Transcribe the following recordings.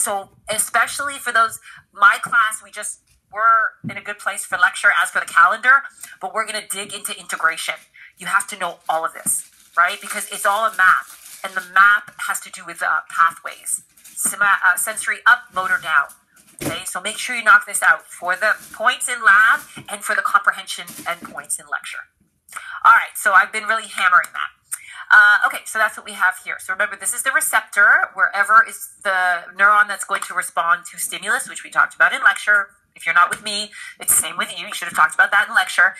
So, especially for those, my class, we just, we're in a good place for lecture as for the calendar, but we're going to dig into integration. You have to know all of this, right? Because it's all a map, and the map has to do with uh, pathways, uh, sensory up, motor down. Okay, so make sure you knock this out for the points in lab and for the comprehension endpoints in lecture. All right, so I've been really hammering that. Uh, okay, so that's what we have here. So remember, this is the receptor, wherever is the neuron that's going to respond to stimulus, which we talked about in lecture. If you're not with me, it's the same with you. You should have talked about that in lecture.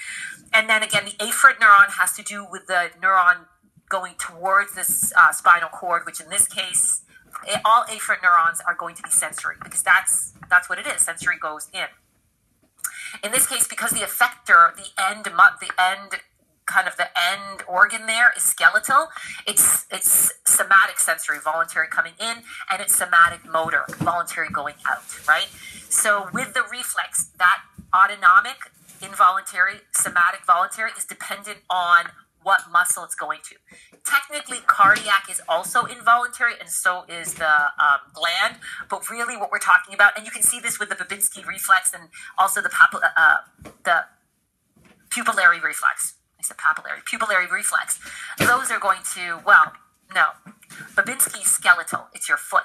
And then again, the afferent neuron has to do with the neuron going towards this uh, spinal cord, which in this case, all afferent neurons are going to be sensory because that's that's what it is. Sensory goes in. In this case, because the effector, the end, the end kind of the end organ there is skeletal. It's it's somatic sensory, voluntary coming in, and it's somatic motor, voluntary going out, right? So with the reflex, that autonomic, involuntary, somatic, voluntary is dependent on what muscle it's going to. Technically, cardiac is also involuntary, and so is the um, gland. But really, what we're talking about, and you can see this with the Babinski reflex and also the papilla, uh, the pupillary reflex I said papillary, pupillary reflex. Those are going to, well, no. Babinski's skeletal, it's your foot.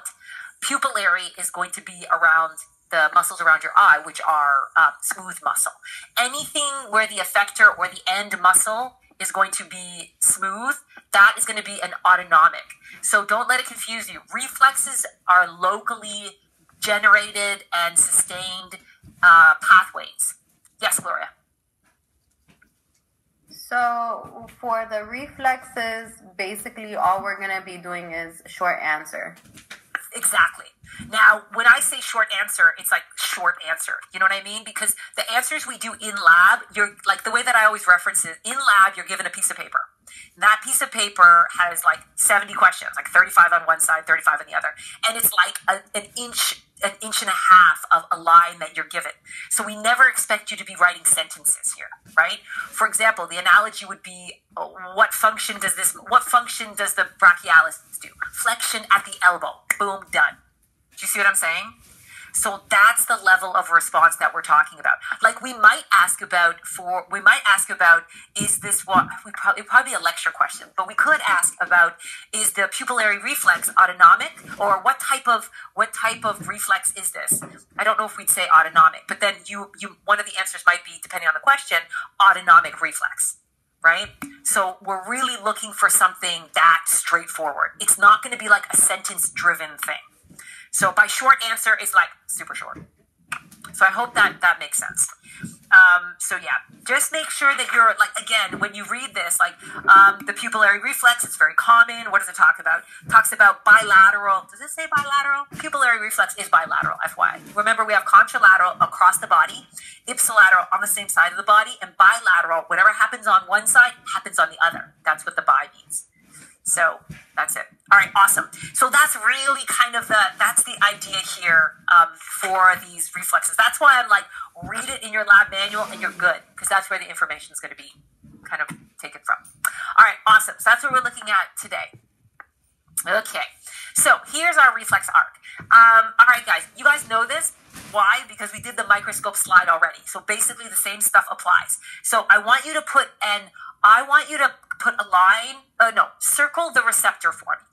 Pupillary is going to be around the muscles around your eye, which are uh, smooth muscle. Anything where the effector or the end muscle is going to be smooth, that is going to be an autonomic. So don't let it confuse you. Reflexes are locally generated and sustained uh, pathways. Yes, Gloria. So for the reflexes, basically all we're gonna be doing is short answer. Exactly. Now, when I say short answer, it's like short answer. You know what I mean? Because the answers we do in lab, you're like the way that I always reference it, in lab, you're given a piece of paper. That piece of paper has like 70 questions, like 35 on one side, 35 on the other. And it's like a, an inch an inch and a half of a line that you're given. So we never expect you to be writing sentences here, right? For example, the analogy would be what function does this what function does the brachialis do? Flexion at the elbow. Boom, done. Do you see what I'm saying? So that's the level of response that we're talking about. Like we might ask about for we might ask about is this what we probably probably a lecture question, but we could ask about is the pupillary reflex autonomic or what type of what type of reflex is this? I don't know if we'd say autonomic, but then you you one of the answers might be depending on the question autonomic reflex right? So we're really looking for something that straightforward. It's not going to be like a sentence driven thing. So by short answer is like super short. So I hope that that makes sense. Um, so yeah, just make sure that you're like again when you read this, like um, the pupillary reflex. It's very common. What does it talk about? It talks about bilateral. Does it say bilateral? Pupillary reflex is bilateral. FYI. Remember, we have contralateral across the body, ipsilateral on the same side of the body, and bilateral. Whatever happens on one side happens on the other. That's what the bi means. So that's it. All right, awesome. So that's really kind of the that's the idea here um, for these reflexes. That's why I'm like, read it in your lab manual and you're good because that's where the information is going to be kind of taken from. All right, awesome. So that's what we're looking at today. Okay, so here's our reflex arc. Um, all right, guys, you guys know this. Why? Because we did the microscope slide already. So basically, the same stuff applies. So I want you to put an I want you to put a line, uh, no, circle the receptor for me.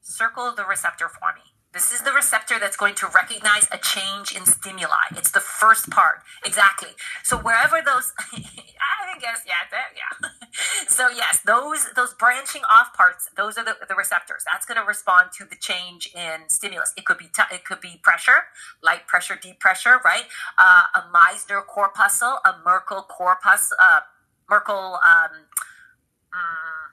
Circle the receptor for me. This is the receptor that's going to recognize a change in stimuli. It's the first part. Exactly. So wherever those, I guess, yeah, that, yeah. so yes, those those branching off parts, those are the, the receptors. That's going to respond to the change in stimulus. It could be t- it could be pressure, light pressure, deep pressure, right? Uh, a Meissner corpuscle, a Merkel corpuscle. Uh, Merkel. Um, um,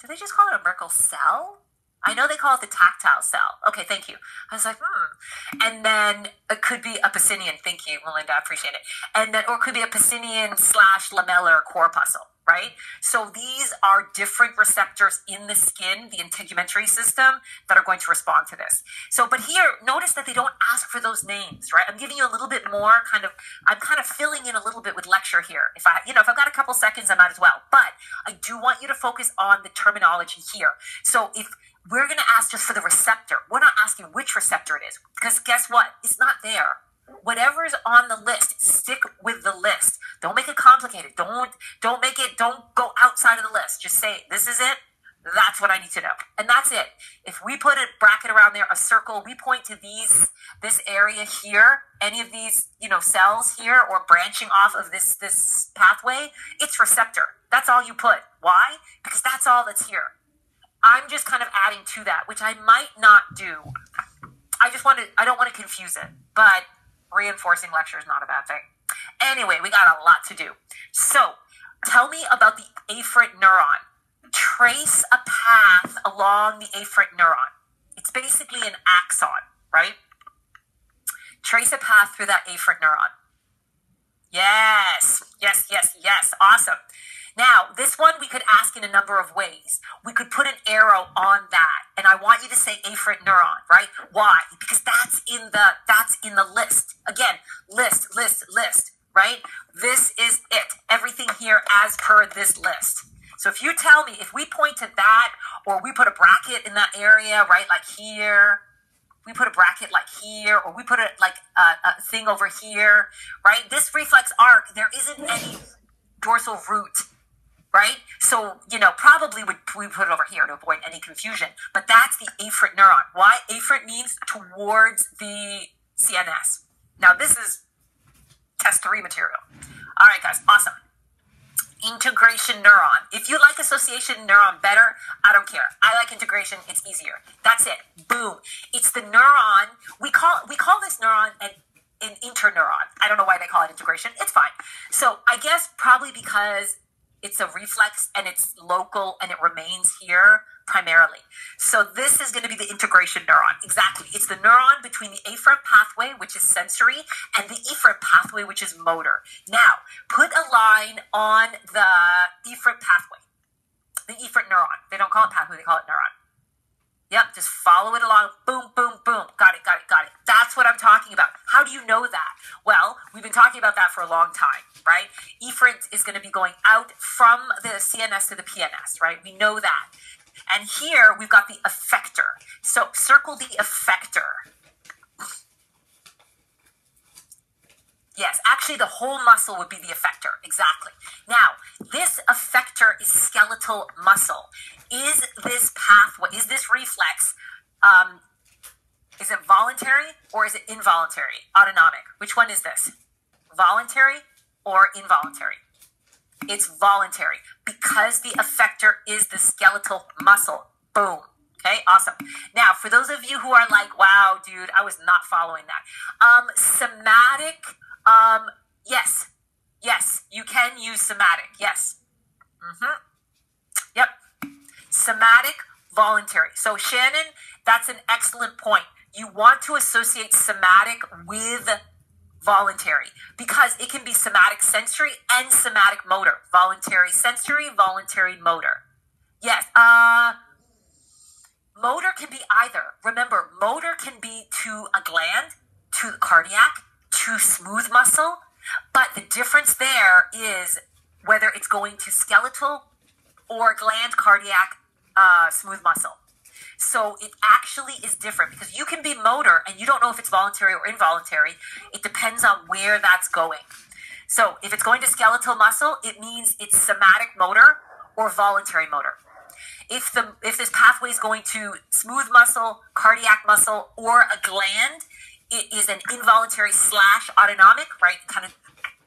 do they just call it a Merkel cell? I know they call it the tactile cell. Okay, thank you. I was like, hmm. And then it could be a Pacinian. Thank you, Melinda. I appreciate it. And then, or it could be a Pacinian slash lamellar corpuscle right? So these are different receptors in the skin, the integumentary system, that are going to respond to this. So, but here, notice that they don't ask for those names, right? I'm giving you a little bit more kind of, I'm kind of filling in a little bit with lecture here. If I, you know, if I've got a couple seconds, I might as well. But I do want you to focus on the terminology here. So if we're going to ask just for the receptor. We're not asking which receptor it is because guess what? It's not there. Whatever's on the list, stick with the list. Don't make it complicated. Don't don't make it. Don't go outside of the list. Just say this is it. That's what I need to know, and that's it. If we put a bracket around there, a circle, we point to these this area here, any of these you know cells here, or branching off of this this pathway, it's receptor. That's all you put. Why? Because that's all that's here. I'm just kind of adding to that, which I might not do. I just want to, I don't want to confuse it, but reinforcing lecture is not a bad thing. Anyway, we got a lot to do. So tell me about the afferent neuron. Trace a path along the afferent neuron. It's basically an axon, right? Trace a path through that afferent neuron. Yes, yes, yes, yes. Awesome. Now, this one we could ask in a number of ways. We could put an arrow on that, and I want you to say afferent neuron, right? Why? Because that's in the that's in the list. Again, list, list, list, right? This is it. Everything here as per this list. So if you tell me if we point to that or we put a bracket in that area, right, like here, we put a bracket like here, or we put it like a, a thing over here, right? This reflex arc, there isn't any dorsal root right? So, you know, probably would we put it over here to avoid any confusion. But that's the afferent neuron. Why? Afferent means towards the CNS. Now, this is test three material. All right, guys, awesome. Integration neuron. If you like association neuron better, I don't care. I like integration. It's easier. That's it. Boom. It's the neuron. We call we call this neuron an an interneuron. I don't know why they call it integration. It's fine. So I guess probably because it's a reflex and it's local and it remains here primarily. So this is going to be the integration neuron. Exactly. It's the neuron between the afferent pathway, which is sensory, and the efferent pathway, which is motor. Now, put a line on the efferent pathway, the efferent neuron. They don't call it pathway, they call it neuron. Yep, just follow it along. Boom, boom, boom. Got it, got it, got it. That's what I'm talking about. How do you know that? Well, we've been talking about that for a long time, right? Efferent is going to be going out from the CNS to the PNS, right? We know that. And here we've got the effector. So circle the effector. Yes, actually, the whole muscle would be the effector. Exactly. Now, this effector is skeletal muscle. Is this pathway, is this reflex, um, is it voluntary or is it involuntary? Autonomic. Which one is this? Voluntary or involuntary? It's voluntary because the effector is the skeletal muscle. Boom. Okay, awesome. Now, for those of you who are like, wow, dude, I was not following that. Um, somatic um, yes, yes, you can use somatic. Yes. Mm-hmm. Yep. Somatic, voluntary. So, Shannon, that's an excellent point. You want to associate somatic with voluntary because it can be somatic sensory and somatic motor. Voluntary sensory, voluntary motor. Yes. Uh, motor can be either. Remember, motor can be to a gland, to the cardiac, to smooth muscle, but the difference there is whether it's going to skeletal or gland cardiac uh, smooth muscle. So it actually is different because you can be motor and you don't know if it's voluntary or involuntary. It depends on where that's going. So if it's going to skeletal muscle, it means it's somatic motor or voluntary motor. If the if this pathway is going to smooth muscle, cardiac muscle, or a gland, it is an involuntary slash autonomic, right? Kind of,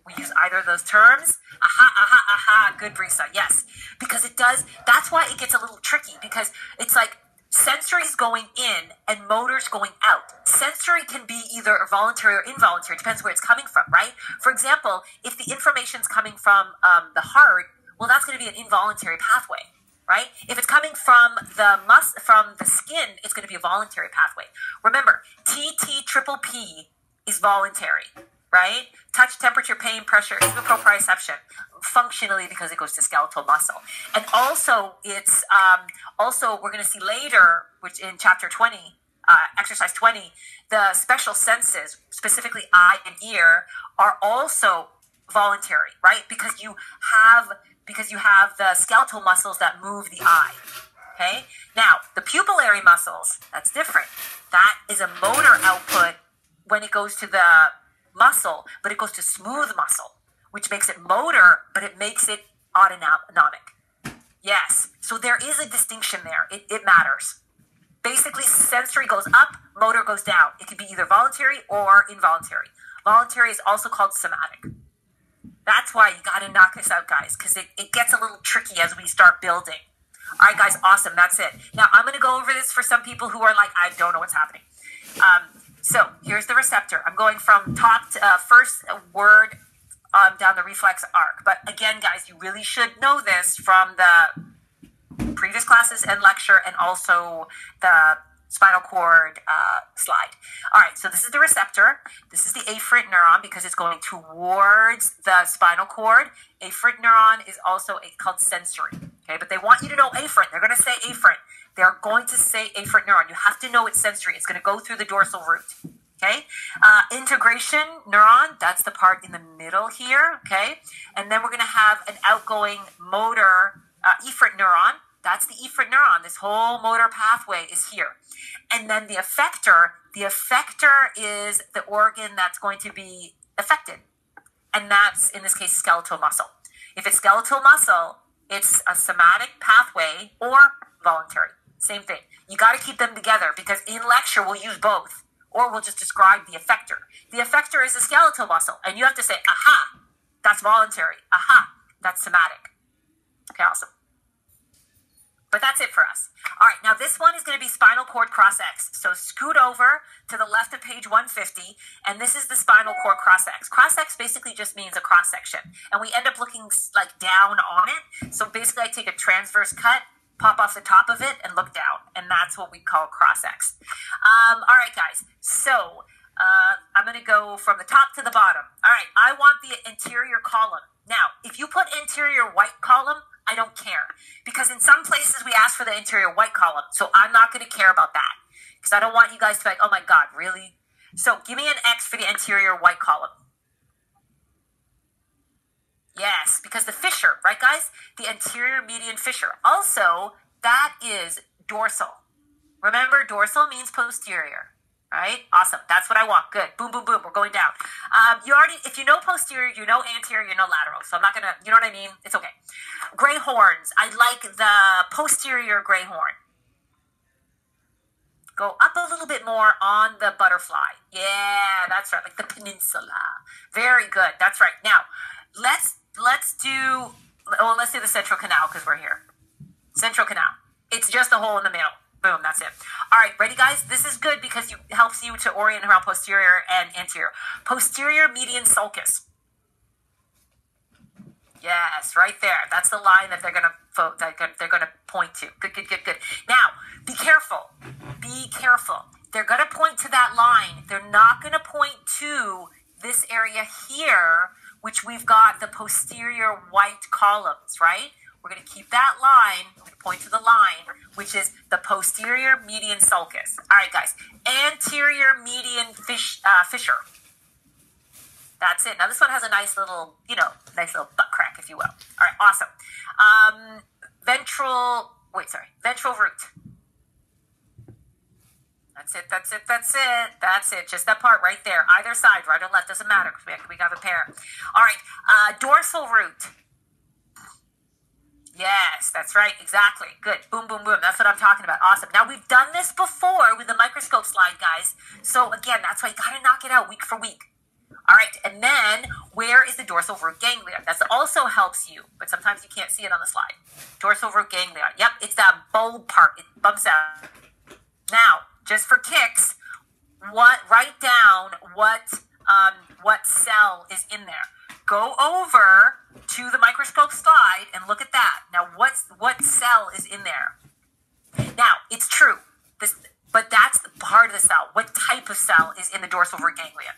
we use either of those terms. Aha, aha, aha. Good, Brisa. Yes. Because it does, that's why it gets a little tricky because it's like sensory's going in and motor's going out. Sensory can be either voluntary or involuntary, depends where it's coming from, right? For example, if the information's coming from um, the heart, well, that's going to be an involuntary pathway right? If it's coming from the mus from the skin, it's going to be a voluntary pathway. Remember, TT triple P is voluntary, right? Touch, temperature, pain, pressure, even proprioception, functionally because it goes to skeletal muscle. And also, it's um, also we're going to see later, which in chapter twenty. Uh, exercise 20, the special senses, specifically eye and ear, are also voluntary, right? Because you have because you have the skeletal muscles that move the eye. Okay. Now, the pupillary muscles, that's different. That is a motor output when it goes to the muscle, but it goes to smooth muscle, which makes it motor, but it makes it autonomic. Yes. So there is a distinction there. It, it matters. Basically, sensory goes up, motor goes down. It can be either voluntary or involuntary. Voluntary is also called somatic. That's why you got to knock this out, guys, because it, it gets a little tricky as we start building. All right, guys, awesome. That's it. Now, I'm going to go over this for some people who are like, I don't know what's happening. Um, so here's the receptor. I'm going from top to uh, first word um, down the reflex arc. But again, guys, you really should know this from the previous classes and lecture and also the spinal cord uh, slide. All right, so this is the receptor. This is the afferent neuron because it's going towards the spinal cord. Afferent neuron is also a, called sensory. Okay, but they want you to know afferent. They're going to say afferent. They're going to say afferent neuron. You have to know it's sensory. It's going to go through the dorsal root. Okay, uh, integration neuron, that's the part in the middle here. Okay, and then we're going to have an outgoing motor uh, efferent neuron. That's the efferent neuron. This whole motor pathway is here. And then the effector, the effector is the organ that's going to be affected. And that's, in this case, skeletal muscle. If it's skeletal muscle, it's a somatic pathway or voluntary. Same thing. You got to keep them together because in lecture we'll use both or we'll just describe the effector. The effector is a skeletal muscle and you have to say, aha, that's voluntary. Aha, that's somatic. Okay, awesome. But that's it for us. All right, now this one is going to be spinal cord cross X. So scoot over to the left of page 150, and this is the spinal cord cross X. Cross X basically just means a cross section, and we end up looking like down on it. So basically, I take a transverse cut, pop off the top of it, and look down, and that's what we call cross X. Um, all right, guys. So uh, I'm going to go from the top to the bottom. All right, I want the anterior column. Now, if you put anterior white column, I don't care. Because in some places we ask for the anterior white column. So I'm not going to care about that. Because I don't want you guys to be like, oh my God, really? So give me an X for the anterior white column. Yes, because the fissure, right, guys? The anterior median fissure. Also, that is dorsal. Remember, dorsal means posterior right? Awesome. That's what I want. Good. Boom, boom, boom. We're going down. Um, you already, if you know posterior, you know anterior, you know lateral. So I'm not gonna, you know what I mean? It's okay. Gray horns. I like the posterior gray horn. Go up a little bit more on the butterfly. Yeah, that's right. Like the peninsula. Very good. That's right. Now, let's let's do. Well, let's do the central canal because we're here. Central canal. It's just a hole in the middle. Boom, that's it. All right, ready, guys? This is good because it helps you to orient around posterior and anterior. Posterior median sulcus. Yes, right there. That's the line that they're gonna that they're gonna point to. Good, good, good, good. Now, be careful. Be careful. They're gonna point to that line. They're not gonna point to this area here, which we've got the posterior white columns, right? We're going to keep that line. We're going to point to the line, which is the posterior median sulcus. All right, guys. Anterior median fish, uh, fissure. That's it. Now, this one has a nice little, you know, nice little butt crack, if you will. All right, awesome. Um, ventral, wait, sorry, ventral root. That's it, that's it, that's it, that's it. Just that part right there. Either side, right or left, doesn't matter because we, we got a pair. All right, uh, dorsal root. Yes, that's right. Exactly. Good. Boom, boom, boom. That's what I'm talking about. Awesome. Now, we've done this before with the microscope slide, guys. So, again, that's why you got to knock it out week for week. All right. And then, where is the dorsal root ganglion? That also helps you, but sometimes you can't see it on the slide. Dorsal root ganglion. Yep. It's that bulb part. It bumps out. Now, just for kicks, what write down what um, what cell is in there go over to the microscope slide and look at that. Now, what's what cell is in there? Now, it's true. This, but that's the part of the cell. What type of cell is in the dorsal root ganglion?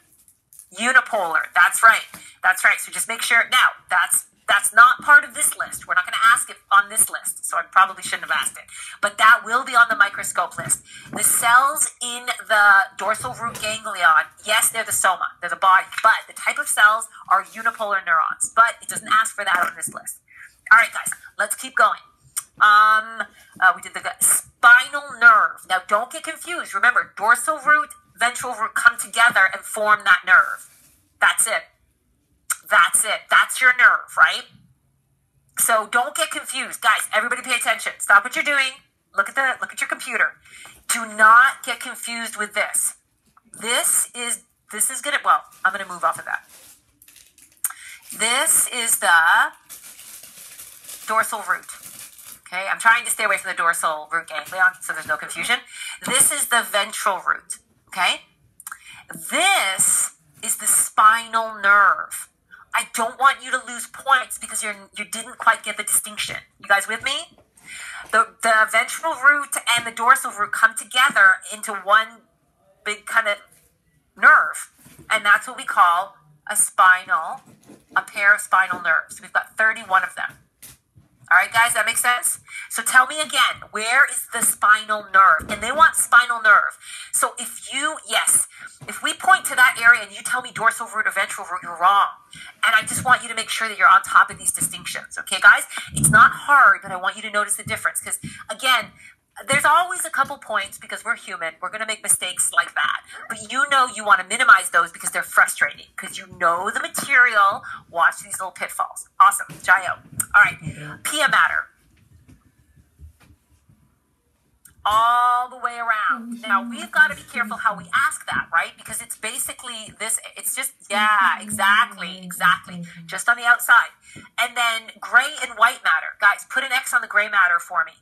Unipolar. That's right. That's right. So just make sure. Now, that's that's not part of this list. We're not going to ask it on this list, so I probably shouldn't have asked it. But that will be on the microscope list. The cells in the dorsal root ganglion, yes, they're the soma, they're the body, but the type of cells are unipolar neurons. But it doesn't ask for that on this list. All right, guys, let's keep going. Um, uh, we did the spinal nerve. Now, don't get confused. Remember, dorsal root, ventral root come together and form that nerve. That's it. That's it. That's your nerve, right? So don't get confused, guys. Everybody, pay attention. Stop what you're doing. Look at the look at your computer. Do not get confused with this. This is this is gonna. Well, I'm gonna move off of that. This is the dorsal root. Okay, I'm trying to stay away from the dorsal root ganglion so there's no confusion. This is the ventral root. Okay, this is the spinal nerve. I don't want you to lose points because you're you didn't quite get the distinction. You guys with me? The the ventral root and the dorsal root come together into one big kind of nerve, and that's what we call a spinal, a pair of spinal nerves. We've got 31 of them. All right, guys, that makes sense? So tell me again, where is the spinal nerve? And they want spinal nerve. So if you, yes, if we point to that area and you tell me dorsal root or ventral root, you're wrong. And I just want you to make sure that you're on top of these distinctions. Okay, guys? It's not hard, but I want you to notice the difference. Because again, there's always a couple points because we're human. We're going to make mistakes like that. But you know you want to minimize those because they're frustrating because you know the material. Watch these little pitfalls. Awesome. Jayo. All right. Pia mater. All the way around. Now, we've got to be careful how we ask that, right? Because it's basically this, it's just, yeah, exactly, exactly. Just on the outside. And then gray and white matter. Guys, put an X on the gray matter for me.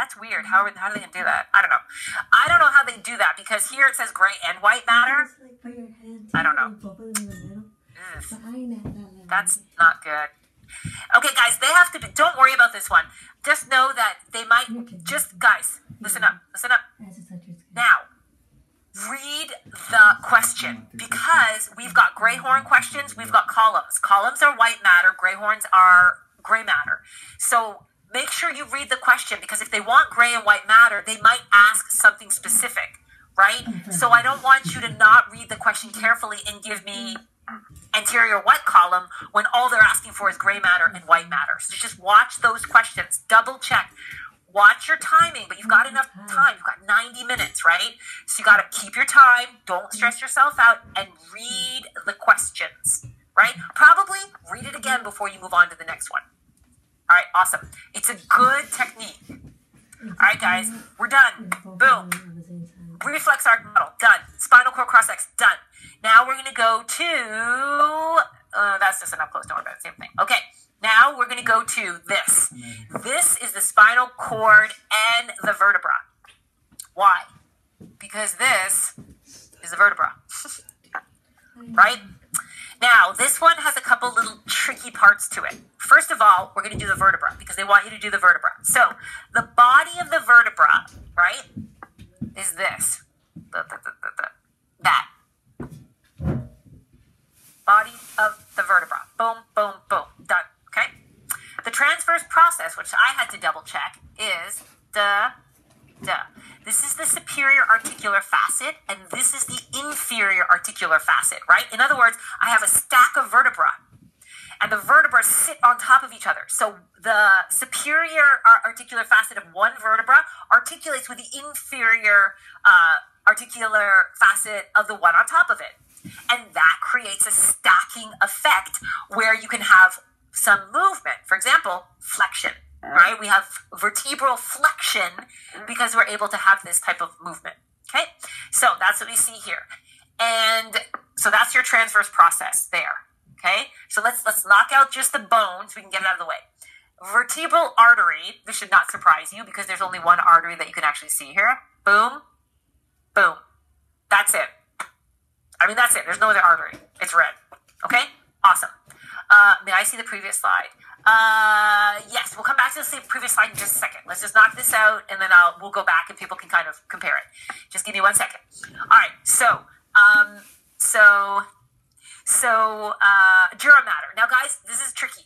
That's weird. How are, how are they do that? I don't know. I don't know how they do that because here it says gray and white matter. I don't know. Ugh. That's not good. Okay, guys, they have to. Be, don't worry about this one. Just know that they might. Just guys, listen up. Listen up. Now, read the question because we've got gray horn questions. We've got columns. Columns are white matter. Gray horns are gray matter. So make sure you read the question because if they want gray and white matter, they might ask something specific, right? Mm-hmm. So I don't want you to not read the question carefully and give me anterior white column when all they're asking for is gray matter and white matter. So just watch those questions, double check. Watch your timing, but you've got mm-hmm. enough time. You've got 90 minutes, right? So you got to keep your time. Don't mm-hmm. stress yourself out and read the questions, right? Probably read it again before you move on to the next one. All right, awesome. It's a good technique. All right, guys, we're done. Boom. Reflex arc model, done. Spinal cord cross section, done. Now we're going to go to, uh, that's just an up close, don't worry about it, same thing. Okay, now we're going to go to this. This is the spinal cord and the vertebra. Why? Because this is the vertebra. right? Now, this one has a couple little tricky parts to it. First of all, we're going to do the vertebra because they want you to do the vertebra. So, the body of the vertebra, right, is this. That. Body of the vertebra. Boom, boom, boom. Done. Okay? The transverse process, which I had to double check, is the. This is the superior articular facet, and this is the inferior articular facet, right? In other words, I have a stack of vertebra, and the vertebrae sit on top of each other. So the superior articular facet of one vertebra articulates with the inferior uh, articular facet of the one on top of it. And that creates a stacking effect where you can have some movement. For example, flexion right? We have vertebral flexion because we're able to have this type of movement. Okay, so that's what we see here, and so that's your transverse process there. Okay, so let's let's knock out just the bones. We can get it out of the way. Vertebral artery. This should not surprise you because there's only one artery that you can actually see here. Boom, boom. That's it. I mean, that's it. There's no other artery. It's red. Okay, awesome. Uh, may I see the previous slide? Uh, yes, we'll come back to the previous slide in just a second. Let's just knock this out, and then I'll we'll go back and people can kind of compare it. Just give me one second. All right. So, um, so, so, uh, dura mater. Now, guys, this is tricky.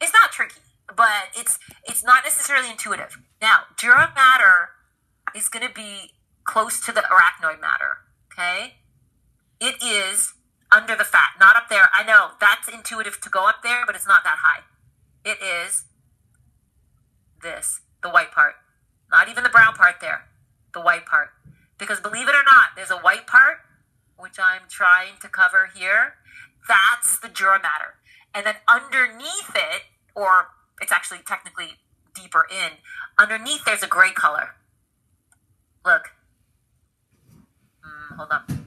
It's not tricky, but it's it's not necessarily intuitive. Now, dura mater is going to be close to the arachnoid mater. Okay, it is under the fat, not up there. I know that's intuitive to go up there, but it's not that high. It is this. the white part. Not even the brown part there, the white part. Because believe it or not, there's a white part, which I'm trying to cover here. That's the dura mater. And then underneath it, or it's actually technically deeper in, underneath there's a gray color. Look. Mm, hold on.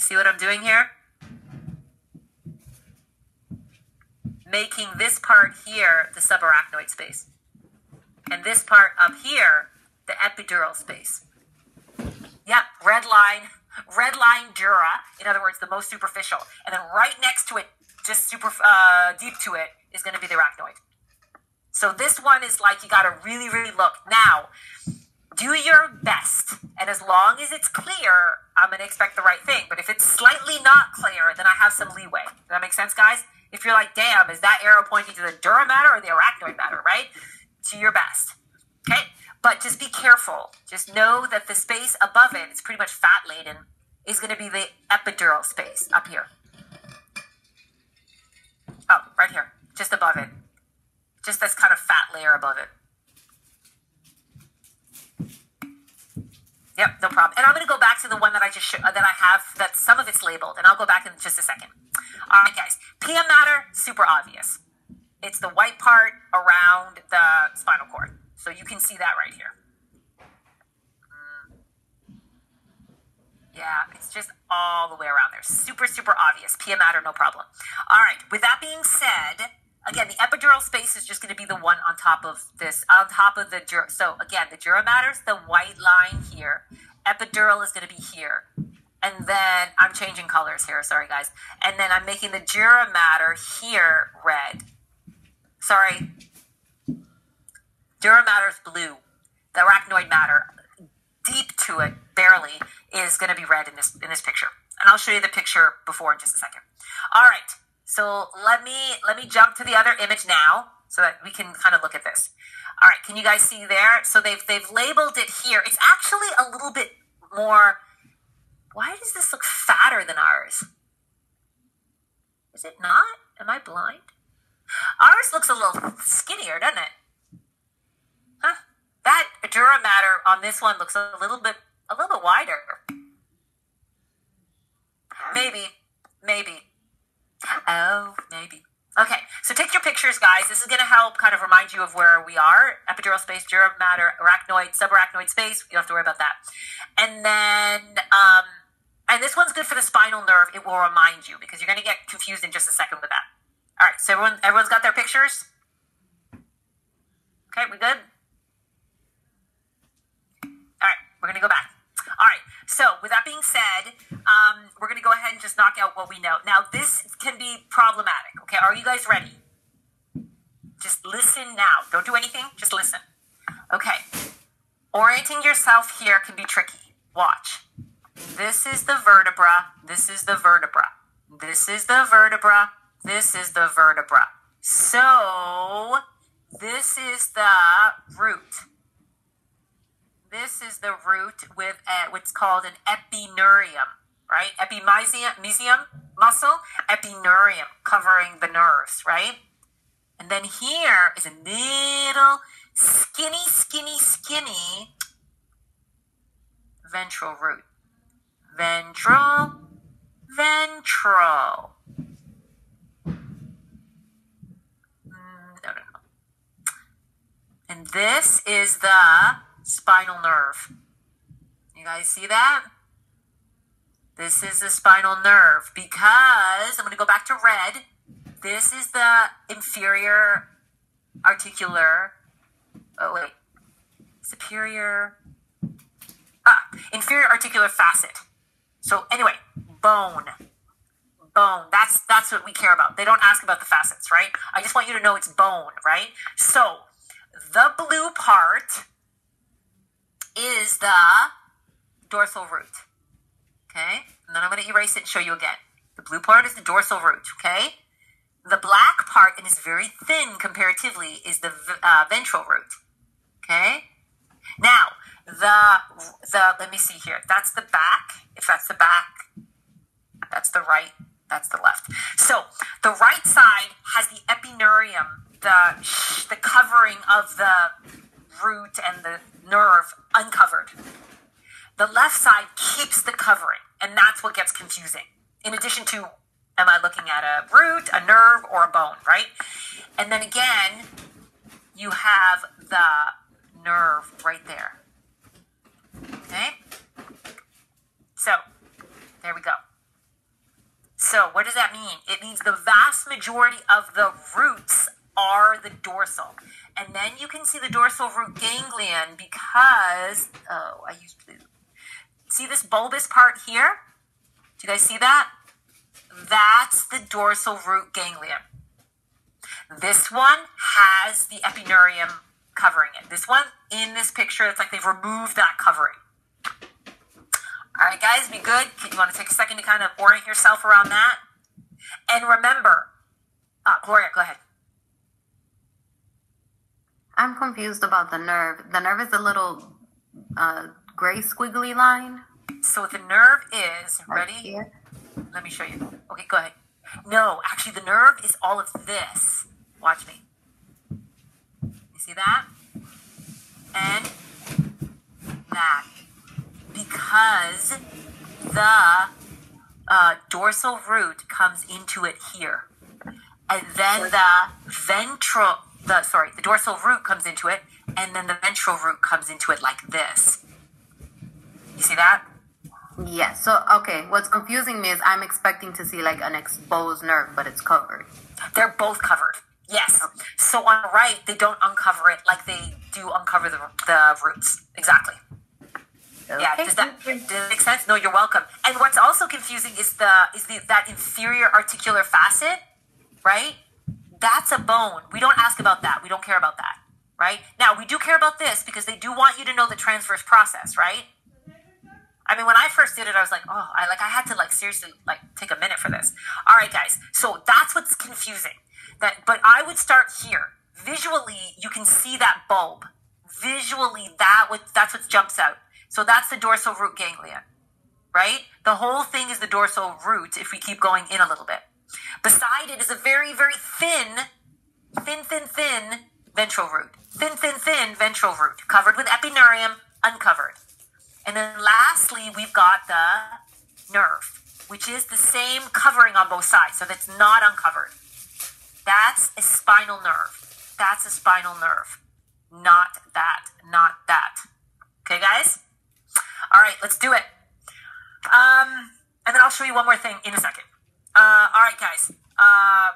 You see what I'm doing here? Making this part here the subarachnoid space. And this part up here, the epidural space. Yep, red line, red line dura. In other words, the most superficial. And then right next to it, just super uh, deep to it, is going to be the arachnoid. So this one is like you got to really, really look. Now, do your best. And as long as it's clear, I'm going to expect the right thing. But if it's slightly not clear, then I have some leeway. Does that make sense, guys? If you're like, damn, is that arrow pointing to the dura mater or the arachnoid mater, right? Do your best. Okay? But just be careful. Just know that the space above it, it's pretty much fat laden, is going to be the epidural space up here. Oh, right here, just above it. Just this kind of fat layer above it. Yep, no problem. And I'm going to go back to the one that I just showed, that I have, that some of it's labeled, and I'll go back in just a second. All right, guys. pia mater, super obvious. It's the white part around the spinal cord. So you can see that right here. Mm. Yeah, it's just all the way around there. Super, super obvious. pia mater, no problem. All right, with that being said, again, the epidural space is just going to be the one on top of this, on top of the dura. So again, the dura mater's, the white line here. Epidural is going to be here. And then I'm changing colors here. Sorry, guys. And then I'm making the dura mater here red. Sorry. Dura mater is blue. The arachnoid mater, deep to it, barely, is going to be red in this in this picture. And I'll show you the picture before in just a second. All right. So let me let me jump to the other image now so that we can kind of look at this. All right, can you guys see there? So they've they've labeled it here. It's actually a little bit more. Why does this look fatter than ours? Is it not? Am I blind? Ours looks a little skinnier, doesn't it? Huh? That dura mater on this one looks a little bit a little bit wider. Maybe, maybe. Oh, maybe. Okay, so take your pictures, guys. This is going to help kind of remind you of where we are. Epidural space, dura mater, arachnoid, subarachnoid space. You don't have to worry about that. And then, um, and this one's good for the spinal nerve. It will remind you because you're going to get confused in just a second with that. All right, so everyone, everyone's got their pictures? Okay, we good? All right, we're going to go back. All right, so with that being said, um, we're going to go ahead and just knock out what we know. Now, this can be problematic. Okay, are you guys ready? Just listen now. Don't do anything, just listen. Okay, orienting yourself here can be tricky. Watch. This is the vertebra. This is the vertebra. This is the vertebra. This is the vertebra. So, this is the root. This is the root with a, what's called an epineurium, right? Epimysium muscle, epineurium, covering the nerves, right? And then here is a little skinny, skinny, skinny ventral root. Ventral, ventral. Mm, no, no, no. And this is the spinal nerve. You guys see that? This is the spinal nerve because I'm going to go back to red. This is the inferior articular. Oh, wait. Superior. Ah, inferior articular facet. So, anyway, bone. Bone. That's that's what we care about. They don't ask about the facets, right? I just want you to know it's bone, right? So, the blue part is the dorsal root. Okay? And then I'm going to erase it and show you again. The blue part is the dorsal root. Okay? The black part, and it's very thin comparatively, is the uh, ventral root. Okay? Now, the, the, let me see here. That's the back. If that's the back, that's the right, that's the left. So the right side has the epineurium, the, the covering of the root and the nerve uncovered. The left side keeps the covering, and that's what gets confusing. In addition to, am I looking at a root, a nerve, or a bone, right? And then again, you have the nerve right there. Okay? So, there we go. So, what does that mean? It means the vast majority of the roots are the dorsal. And then you can see the dorsal root ganglion because, oh, I used blue. See this bulbous part here? Do you guys see that? That's the dorsal root ganglion. This one has the epineurium covering it. This one in this picture, it's like they've removed that covering. All right, guys, be good. You want to take a second to kind of orient yourself around that? And remember, uh, Gloria, go ahead. I'm confused about the nerve. The nerve is a little uh, gray squiggly line. So the nerve is ready. Let me show you. Okay, go ahead. No, actually, the nerve is all of this. Watch me. You see that? And that. Because the uh, dorsal root comes into it here. And then the ventral, the sorry, the dorsal root comes into it, and then the ventral root comes into it like this. You see that? Yes. So okay, what's confusing me is I'm expecting to see like an exposed nerve, but it's covered. They're both covered. Yes. So on the right, they don't uncover it like they do uncover the, the roots. Exactly. Yeah. Okay, Does that, does that make sense? No, you're welcome. And what's also confusing is the is the that inferior articular facet, right? That's a bone. We don't ask about that. We don't care about that, right? Now we do care about this because they do want you to know the transverse process, right? I mean, when I first did it, I was like, oh, I like I had to like seriously like take a minute for this. All right, guys. So that's what's confusing. That, but I would start here. Visually, you can see that bulb. Visually, that what that's what jumps out. So that's the dorsal root ganglion, right? The whole thing is the dorsal root. If we keep going in a little bit, beside it is a very very thin, thin thin thin ventral root. Thin thin thin ventral root covered with epineurium, uncovered. And then lastly, we've got the nerve, which is the same covering on both sides, so that's not uncovered. That's a spinal nerve. That's a spinal nerve. Not that. Not that. Okay, guys? All right, let's do it. Um, and then I'll show you one more thing in a second. Uh, all right, guys. Uh,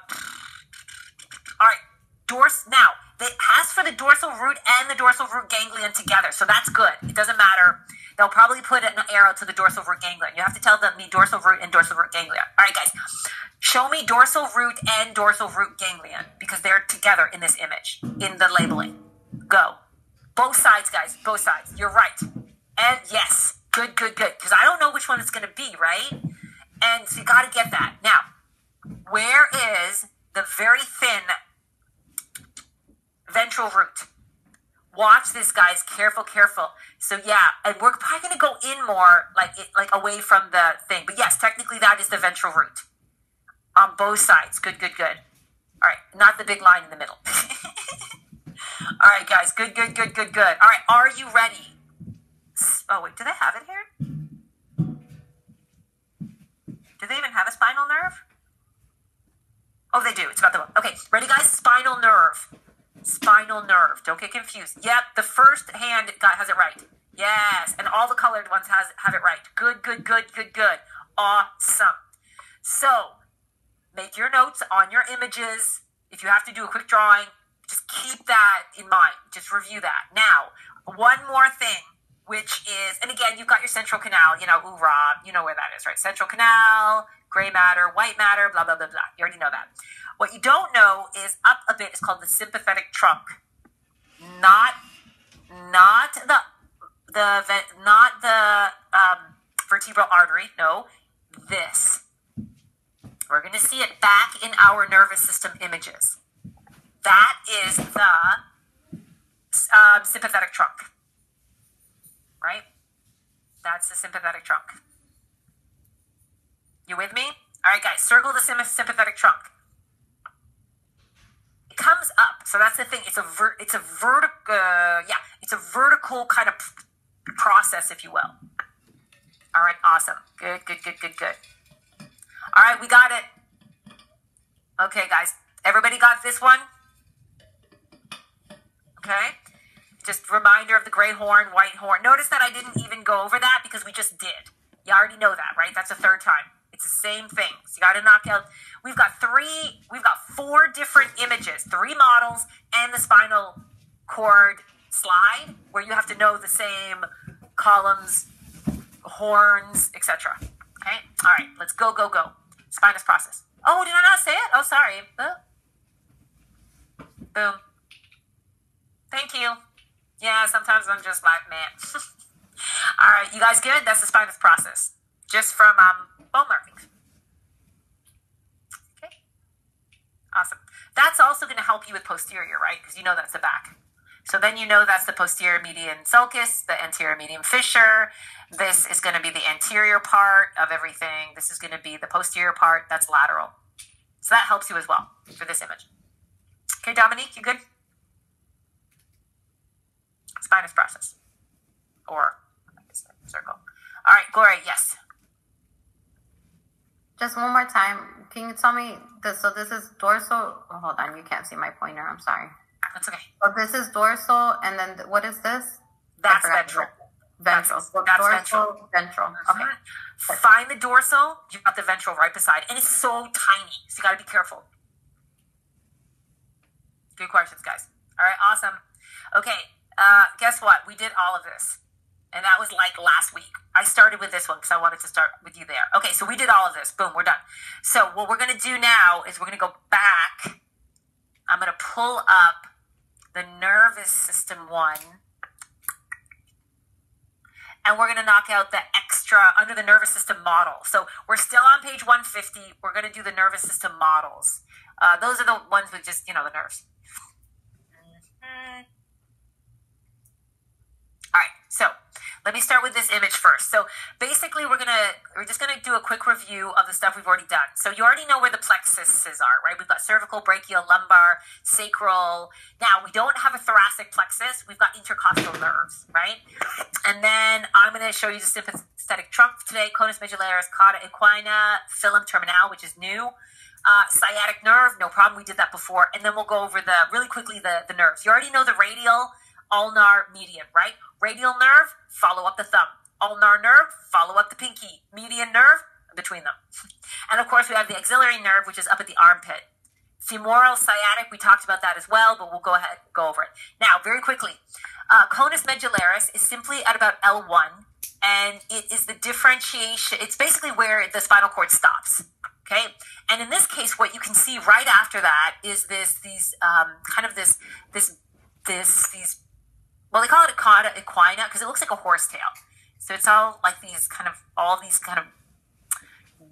all right, dors. Now they ask for the dorsal root and the dorsal root ganglion together, so that's good. It doesn't matter. They'll probably put an arrow to the dorsal root ganglion. You have to tell them me dorsal root and dorsal root ganglion. All right, guys. Show me dorsal root and dorsal root ganglion because they're together in this image in the labeling. Go. Both sides, guys. Both sides. You're right. And yes, good, good, good. Because I don't know which one it's going to be, right? And so you got to get that. Now, where is the very thin ventral root? Watch this, guys. Careful, careful. So yeah, and we're probably to go in more, like like away from the thing. But yes, technically that is the ventral root on both sides. Good, good, good. All right, not the big line in the middle. All right, guys. Good, good, good, good, good. All right, are you ready? Oh wait, do they have it here? Do they even have a spinal nerve? Oh, they do. It's about the one. Okay, ready, guys? Spinal nerve. Spinal nerve. Don't get confused. Yep, the first hand guy has it right. Yes, and all the colored ones has have it right. Good, good, good, good, good. Awesome. So, make your notes on your images. If you have to do a quick drawing, just keep that in mind. Just review that. Now, one more thing, which is, and again, you've got your central canal, you know, ooh, Rob, you know where that is, right? Central canal, gray matter, white matter, blah, blah, blah, blah. You already know that. What you don't know is up a bit is called the sympathetic trunk. Not, not the, the, not the um, vertebral artery. No, this. We're going to see it back in our nervous system images. That is the um, sympathetic trunk. Right? That's the sympathetic trunk. You with me? All right, guys, circle the sympathetic trunk. it comes up. So that's the thing. It's a ver- it's a vertical, uh, yeah, it's a vertical kind of process, if you will. All right, awesome. Good, good, good, good, good. All right, we got it. Okay, guys, everybody got this one? Okay. Just reminder of the gray horn, white horn. Notice that I didn't even go over that because we just did. You already know that, right? That's the third time. It's the same thing. You got to knock out. We've got three, we've got four different images, three models, and the spinal cord slide where you have to know the same columns, horns, etc. Okay? All right, let's go, go, go. Spinous process. Oh, did I not say it? Oh, sorry. Oh. Boom. Thank you. Yeah, sometimes I'm just like, man. All right, you guys good? That's the spinous process. Just from um, bone markings. Okay. Awesome. That's also going to help you with posterior, right? Because you know that's the back. So then you know that's the posterior median sulcus, the anterior median fissure. This is going to be the anterior part of everything. This is going to be the posterior part. That's lateral. So that helps you as well for this image. Okay, Dominique, you good? Spinous process. Or circle. All right, Gloria, yes. Just one more time. Can you tell me this? So this is dorsal. Oh, hold on, you can't see my pointer. I'm sorry. That's okay. So this is dorsal, and then th- what is this? That's ventral. Ventral. That's- So that's dorsal, ventral. Okay. Mhm. Find the dorsal. You got the ventral right beside, and it's so tiny, so you got to be careful. Good questions, guys. All right, awesome. Okay, uh, guess what? We did all of this, and that was like last week. I started with this one because I wanted to start with you there. Okay, so we did all of this. Boom, we're done. So what we're gonna do now is we're gonna go back. I'm gonna pull up the nervous system one and we're going to knock out the extra under the nervous system model. So we're still on page 150. We're going to do the nervous system models. Uh, those are the ones with just, you know, the nerves. All right, so let me start with this image first. So basically, we're gonna we're just gonna do a quick review of the stuff we've already done. So you already know where the plexuses are, right? We've got cervical, brachial, lumbar, sacral. Now we don't have a thoracic plexus. We've got intercostal nerves, right? And then I'm gonna show you the sympathetic trunk today: conus medullaris, cauda equina, filum terminal, which is new. Uh, sciatic nerve, no problem. We did that before. And then we'll go over the really quickly the, the nerves. You already know the radial, ulnar, median, right? Radial nerve, follow up the thumb. Ulnar nerve, follow up the pinky. Median nerve, between them. And of course, we have the axillary nerve, which is up at the armpit. Femoral sciatic, we talked about that as well, but we'll go ahead go over it. Now, very quickly, uh, conus medullaris is simply at about L1, and it is the differentiation. It's basically where the spinal cord stops. Okay, and in this case, what you can see right after that is this these um, kind of this this this these well they call it equina because it looks like a horse tail. So it's all like these kind of all these kind of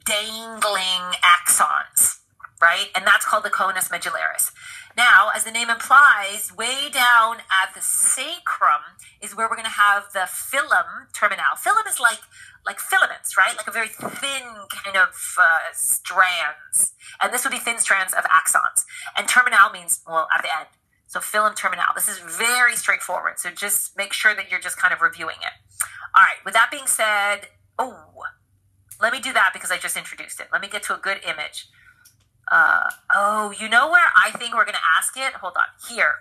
dangling axons, right? And that's called the conus medullaris. Now, as the name implies, way down at the sacrum is where we're going to have the filum terminal. Filum is like like filaments, right? Like a very thin kind of uh, strands, and this would be thin strands of axons. And terminal means well at the end. So filum terminal. This is very straightforward. So just make sure that you're just kind of reviewing it. All right. With that being said, oh, let me do that because I just introduced it. Let me get to a good image. Uh, oh, you know where I think we're going to ask it? Hold on. Here.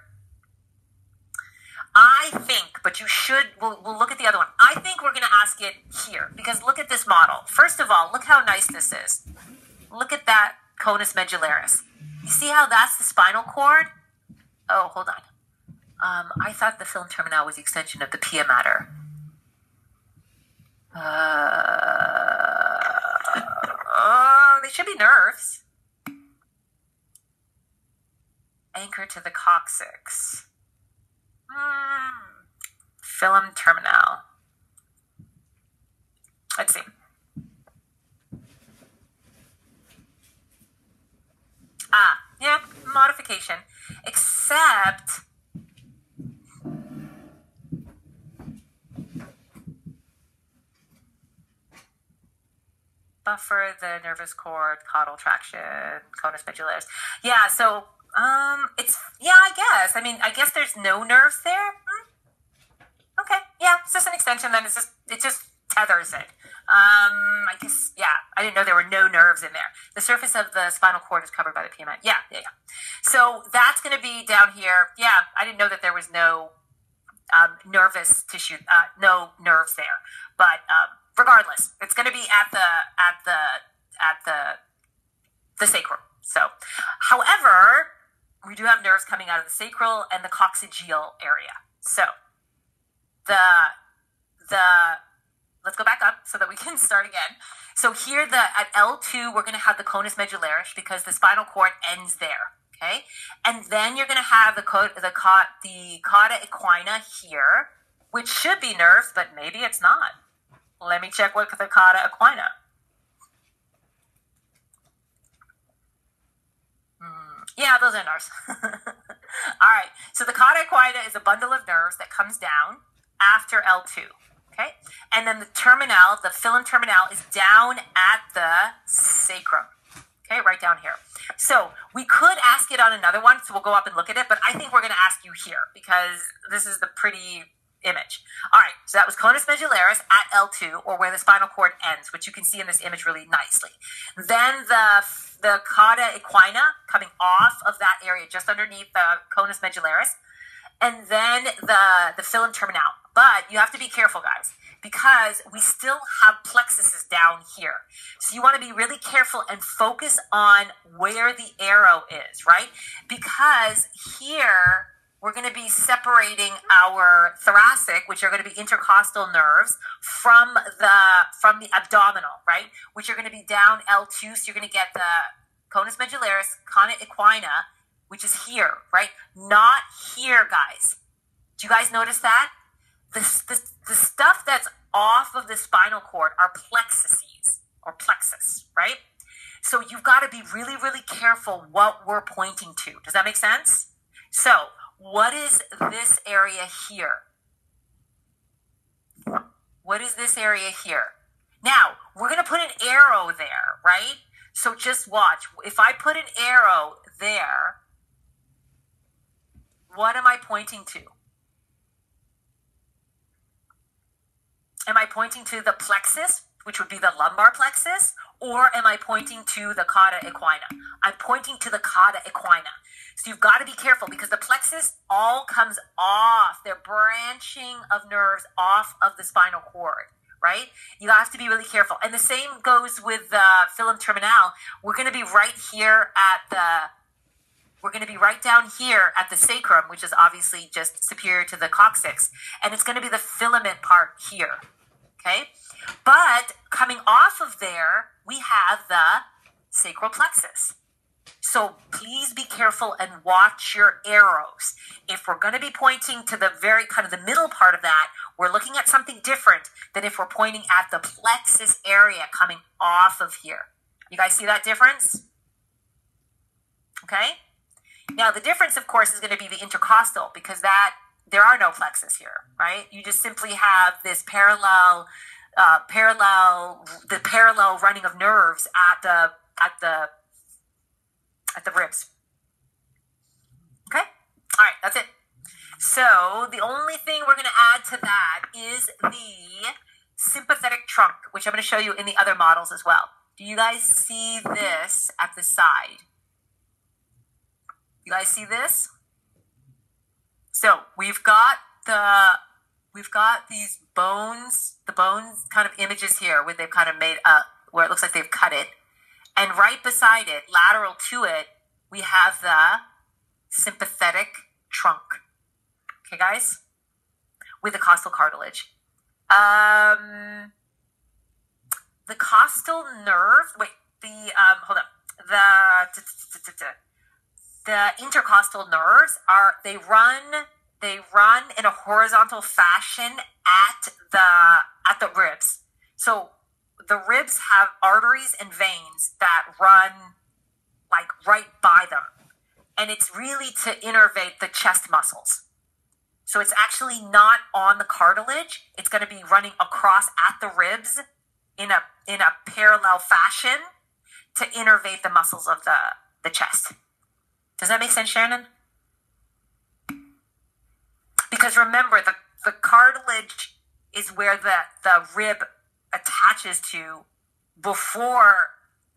I think, but you should, we'll, we'll look at the other one. I think we're going to ask it here because look at this model. First of all, look how nice this is. Look at that conus medullaris. You see how that's the spinal cord? Oh, hold on. Um, I thought the filum terminal was the extension of the pia mater. Uh, oh, they should be nerves. Anchor to the coccyx. Hmm. Filum terminal. Let's see. Ah, yeah, modification. Except buffer the nervous cord, caudal traction, conus medullaris. Yeah, so Um, it's yeah, I guess. I mean, I guess there's no nerves there. Hmm. Okay, yeah, it's just an extension. Then it's just it just tethers it. Um, I guess yeah. I didn't know there were no nerves in there. The surface of the spinal cord is covered by the PMN. Yeah, yeah, yeah. So that's going to be down here. Yeah, I didn't know that there was no um, nervous tissue, uh, no nerves there. But um, regardless, it's going to be at the at the at the the sacrum. So, however, we do have nerves coming out of the sacral and the coccygeal area. So, the the let's go back up so that we can start again. So here, the at L2, we're going to have the conus medullaris because the spinal cord ends there. Okay, and then you're going to have the co- the cauda the cauda equina here, which should be nerves, but maybe it's not. Let me check what the cauda equina. Hmm, yeah, those are nerves. All right. So the cauda equina is a bundle of nerves that comes down after L2. Okay. And then the terminal, the filum terminal, is down at the sacrum. Okay, right down here. So we could ask it on another one, so we'll go up and look at it, but I think we're going to ask you here because this is the pretty image. All right, so that was conus medullaris at L2, or where the spinal cord ends, which you can see in this image really nicely. Then the the cauda equina coming off of that area, just underneath the conus medullaris, and then the the filum terminal. But you have to be careful, guys, because we still have plexuses down here. So you want to be really careful and focus on where the arrow is, right? Because here we're going to be separating our thoracic, which are going to be intercostal nerves, from the from the abdominal, right? Which are going to be down L2. So you're going to get the conus medullaris, cauda equina, which is here, right? Not here, guys. Do you guys notice that? The, the, the stuff that's off of the spinal cord are plexuses or plexus, right? So you've got to be really, really careful what we're pointing to. Does that make sense? So what is this area here? What is this area here? Now, we're going to put an arrow there, right? So just watch. If I put an arrow there, what am I pointing to? Am I pointing to the plexus, which would be the lumbar plexus, or am I pointing to the cauda equina? I'm pointing to the cauda equina. So you've got to be careful because the plexus all comes off. They're branching of nerves off of the spinal cord, right? You have to be really careful. And the same goes with the filum terminal. We're going to be right here at the we're going to be right down here at the sacrum, which is obviously just superior to the coccyx, and it's going to be the filament part here. Okay? But coming off of there, we have the sacral plexus. So please be careful and watch your arrows. If we're going to be pointing to the very kind of the middle part of that, we're looking at something different than if we're pointing at the plexus area coming off of here. You guys see that difference? Okay? Now, the difference, of course, is going to be the intercostal because that there are no plexus here, right? You just simply have this parallel, uh, parallel, the parallel running of nerves at the at the at the ribs. Okay? All right, that's it. So the only thing we're going to add to that is the sympathetic trunk, which I'm going to show you in the other models as well. Do you guys see this at the side? You guys see this? So we've got the we've got these bones, the bones kind of images here where they've kind of made up where it looks like they've cut it. And right beside it, lateral to it, we have the sympathetic trunk. Okay, guys? With the costal cartilage. Um, the costal nerve, wait, the, um, hold up. The, the intercostal nerves are, they run, they run in a horizontal fashion at the, at the ribs. So the ribs have arteries and veins that run like right by them. And it's really to innervate the chest muscles. So it's actually not on the cartilage. It's going to be running across at the ribs in a in a parallel fashion to innervate the muscles of the the chest. Does that make sense, Shannon? Because remember, the, the cartilage is where the, the rib attaches to before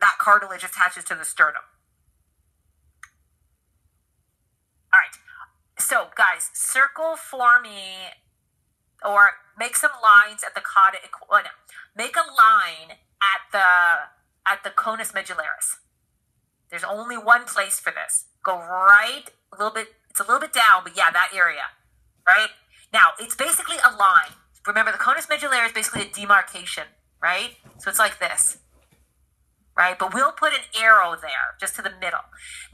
that cartilage attaches to the sternum. All right. So, guys, circle for me or make some lines at the cauda equina. Make a line at the at the conus medullaris. There's only one place for this. Go right a little bit. It's a little bit down, but yeah, that area, right? Now it's basically a line. Remember, the conus medullaris is basically a demarcation, right? So it's like this, right? But we'll put an arrow there, just to the middle.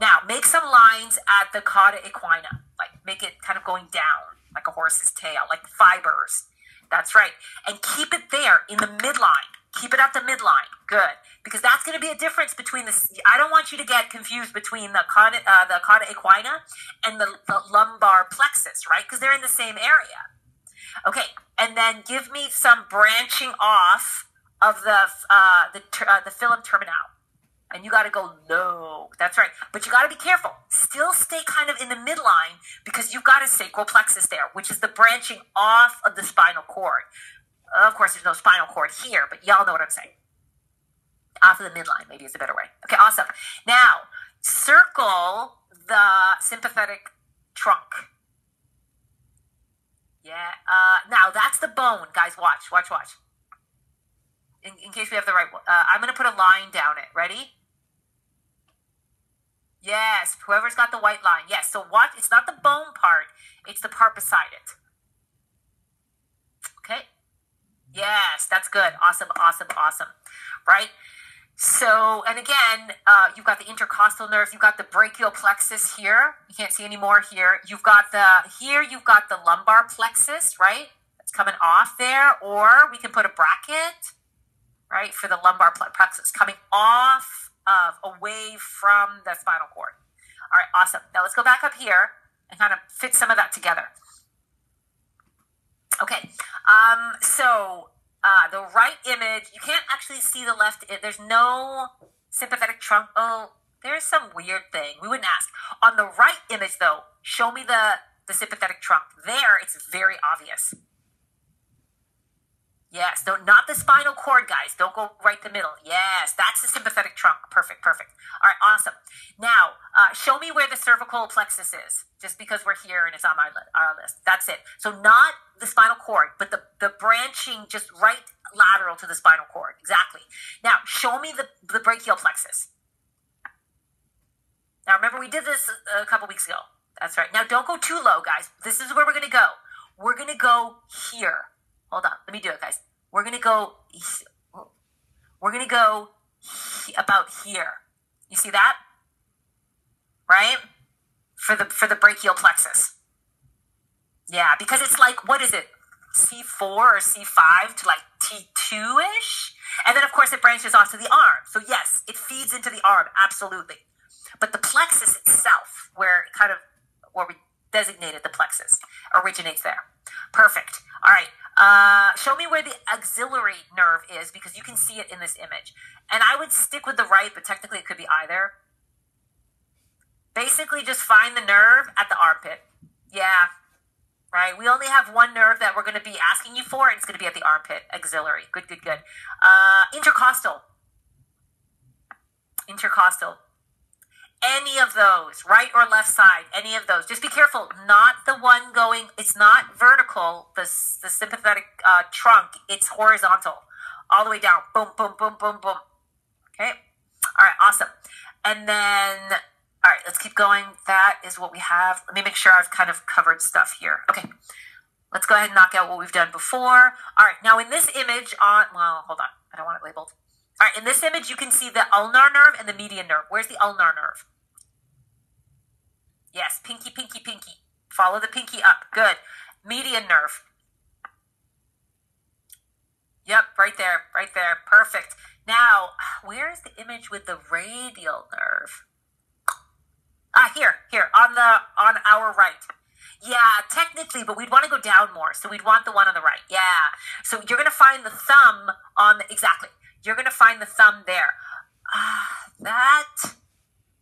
Now make some lines at the cauda equina, like make it kind of going down, like a horse's tail, like fibers. That's right, and keep it there in the midline. Keep it at the midline. Good because that's going to be a difference between the. I don't want you to get confused between the cauda, uh, the cauda equina and the, the lumbar plexus, right? Because they're in the same area. Okay, and then give me some branching off of the uh, the uh, the filum terminal, and you got to go low. That's right, but you got to be careful. Still stay kind of in the midline because you've got a sacral plexus there, which is the branching off of the spinal cord. Of course, there's no spinal cord here, but y'all know what I'm saying off of the midline, maybe is a better way. Okay, awesome. Now, circle the sympathetic trunk. Yeah. Uh, now, that's the bone. Guys, watch, watch, watch. In, in case we have the right one. Uh, I'm going to put a line down it. Ready? Yes, whoever's got the white line. Yes, so what? It's not the bone part, it's the part beside it. Okay? Yes, that's good. Awesome, awesome, awesome. Right? So, and again, uh, you've got the intercostal nerve, you've got the brachial plexus here. You can't see any more here. You've got the, here you've got the lumbar plexus, right? It's coming off there, or we can put a bracket, right, for the lumbar plexus coming off of, away from the spinal cord. All right, awesome. Now let's go back up here and kind of fit some of that together. Okay, um, so uh, the right image, you can't actually see the left. There's no sympathetic trunk. Oh, there's some weird thing. We wouldn't ask. On the right image, though, show me the, the sympathetic trunk. There, it's very obvious. Yes, no, not the spinal cord, guys. Don't go right the middle. Yes, that's the sympathetic trunk. Perfect, perfect. All right, awesome. Now, uh, show me where the cervical plexus is, just because we're here and it's on my li- our list. That's it. So not the spinal cord, but the, the branching just right lateral to the spinal cord. Exactly. Now, show me the, the brachial plexus. Now, remember, we did this a couple weeks ago. That's right. Now, don't go too low, guys. This is where we're going to go. We're going to go here. Hold on. Let me do it, guys. We're going to go, we're going to go about here. You see that? Right? For the, for the brachial plexus. Yeah, because it's like, what is it? C4 or C5 to like T2 ish? And then, of course, it branches off to the arm. So, yes, it feeds into the arm, absolutely. But the plexus itself, where kind of, where we designated the plexus, originates there. Perfect. All right. Uh, show me where the axillary nerve is because you can see it in this image. And I would stick with the right, but technically it could be either. Basically, just find the nerve at the armpit. Yeah, right? We only have one nerve that we're going to be asking you for, and it's going to be at the armpit, axillary. Good, good, good. Uh, intercostal. Intercostal. Any of those, right or left side, any of those. Just be careful, not the one going, it's not vertical, the, the sympathetic uh, trunk, it's horizontal, all the way down. Boom, boom, boom, boom, boom. Okay? All right, awesome. And then all right, let's keep going. That is what we have. Let me make sure I've kind of covered stuff here. Okay, let's go ahead and knock out what we've done before. All right, now in this image on, well, hold on. I don't want it labeled. All right, in this image, you can see the ulnar nerve and the median nerve. Where's the ulnar nerve? Yes, pinky, pinky, pinky. Follow the pinky up. Good. Median nerve. Yep, right there, right there. Perfect. Now, where is the image with the radial nerve? Ah, here, here, on the on our right. Yeah, technically, but we'd want to go down more. So we'd want the one on the right. Yeah. So you're going to find the thumb on the, exactly. You're going to find the thumb there. Ah, that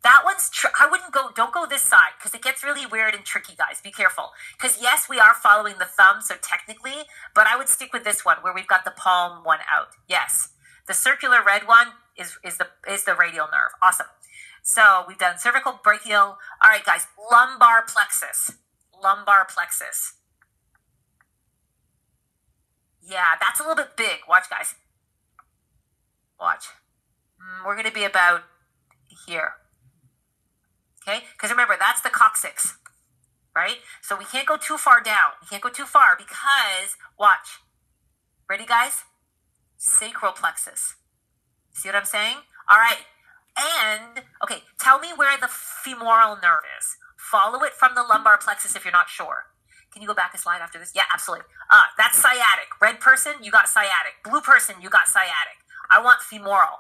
That one's tr- I wouldn't go. Don't go this side because it gets really weird and tricky, guys. Be careful. Because yes, we are following the thumb, so technically, but I would stick with this one where we've got the palm one out. Yes, the circular red one is is the is the radial nerve. Awesome. So we've done cervical, brachial. All right, guys. Lumbar plexus. Lumbar plexus. Yeah, that's a little bit big. Watch, guys. Watch. Mm, we're going to be about here. Okay? Because remember, that's the coccyx, right? So we can't go too far down. We can't go too far because, watch. Ready, guys? Sacral plexus. See what I'm saying? All right. And, okay, tell me where the femoral nerve is. Follow it from the lumbar plexus if you're not sure. Can you go back a slide after this? Yeah, absolutely. Uh, that's sciatic. Red person, you got sciatic. Blue person, you got sciatic. I want femoral.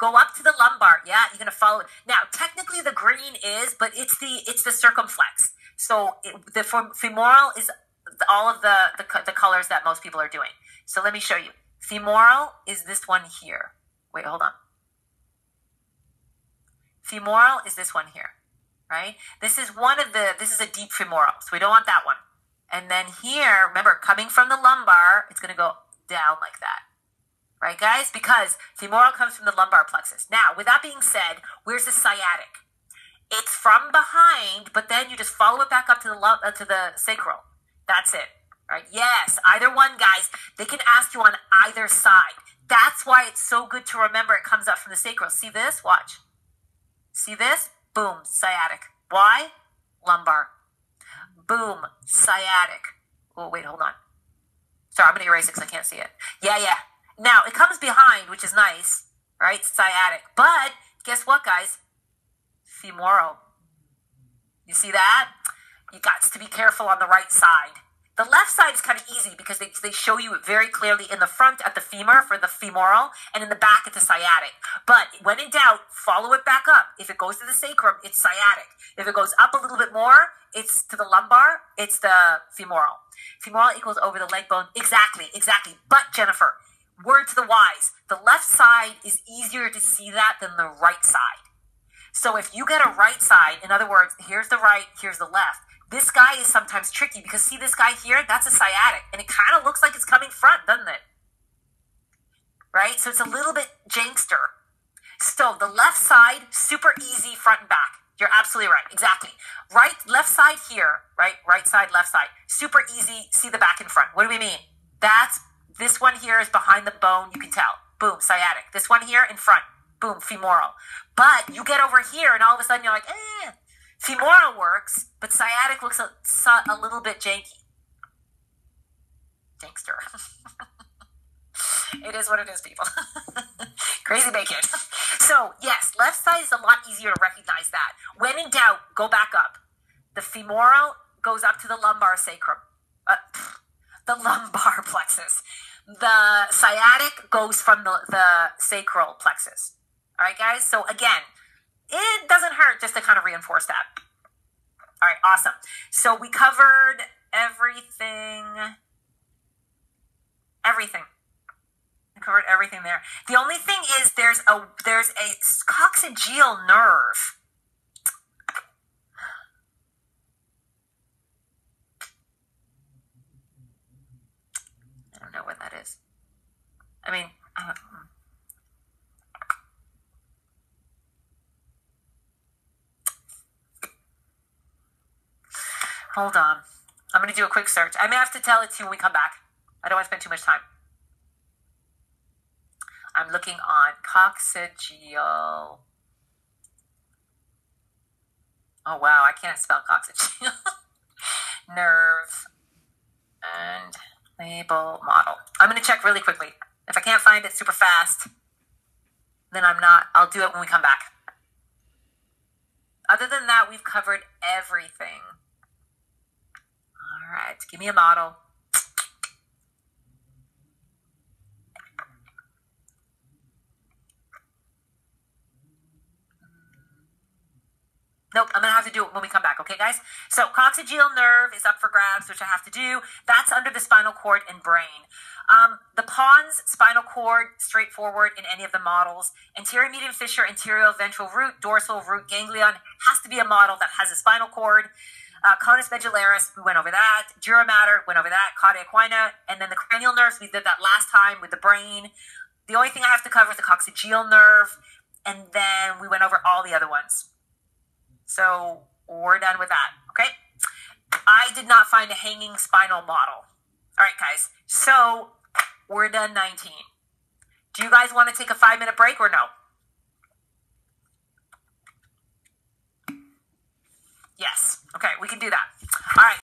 Go up to the lumbar. Yeah, you're gonna follow it. Now, technically, the green is, but it's the it's the circumflex. So it, the femoral is all of the, the the colors that most people are doing. So let me show you. Femoral is this one here. Wait, hold on. Femoral is this one here, right? This is one of the. This is a deep femoral, so we don't want that one. And then here, remember, coming from the lumbar, it's gonna go down like that right, guys? Because femoral comes from the lumbar plexus. Now, with that being said, where's the sciatic? It's from behind, but then you just follow it back up to the uh, to the sacral. That's it, right? Yes, either one, guys. They can ask you on either side. That's why it's so good to remember. It comes up from the sacral. See this? Watch. See this? Boom, sciatic. Why? Lumbar. Boom, sciatic. Oh, wait, hold on. Sorry, I'm going to erase it because I can't see it. Yeah, yeah. Now it comes behind, which is nice, right? Sciatic. But guess what, guys? Femoral. You see that? You got to be careful on the right side. The left side is kind of easy because they, they show you it very clearly in the front at the femur for the femoral and in the back at the sciatic. But when in doubt, follow it back up. If it goes to the sacrum, it's sciatic. If it goes up a little bit more, it's to the lumbar, it's the femoral. Femoral equals over the leg bone. Exactly, exactly. But Jennifer, word to the wise, the left side is easier to see that than the right side. So if you get a right side, in other words, here's the right, here's the left. This guy is sometimes tricky because see this guy here, that's a sciatic, and it kind of looks like it's coming front, doesn't it? Right? So it's a little bit jankster. So the left side, super easy front and back. You're absolutely right. Exactly. Right, left side here, right? Right side, left side. Super easy. See the back and front. What do we mean? That's this one here is behind the bone. You can tell. Boom, sciatic. This one here in front. Boom, femoral. But you get over here and all of a sudden you're like, eh. Femoral works, but sciatic looks a, a little bit janky. Jankster. it is what it is, people. Crazy bacon. So, yes, left side is a lot easier to recognize that. When in doubt, go back up. The femoral goes up to the lumbar sacrum. Uh, the lumbar plexus. The sciatic goes from the, the sacral plexus. All right, guys? So again, it doesn't hurt just to kind of reinforce that. All right, awesome. So we covered everything. Everything. We covered everything there. The only thing is there's a there's a coccygeal nerve don't know what that is. I mean, uh, hold on. I'm going to do a quick search. I may have to tell it to you when we come back. I don't want to spend too much time. I'm looking on coccygeal. Oh wow, I can't spell coccygeal. Nerve and Label model. I'm going to check really quickly. If I can't find it super fast, then I'm not. I'll do it when we come back. Other than that, we've covered everything. All right, give me a model. Nope, I'm gonna have to do it when we come back, okay, guys? So coccygeal nerve is up for grabs, which I have to do. That's under the spinal cord and brain. Um, the pons spinal cord, straightforward in any of the models. Anterior median fissure, anterior ventral root, dorsal root ganglion has to be a model that has a spinal cord. Uh, conus medullaris, we went over that. Dura mater, went over that. Cauda equina, and then the cranial nerves, we did that last time with the brain. The only thing I have to cover is the coccygeal nerve, and then we went over all the other ones. So we're done with that. Okay. I did not find a hanging spinal model. All right, guys. So we're done 19. Do you guys want to take a five minute break or no? Yes. Okay, we can do that. All right.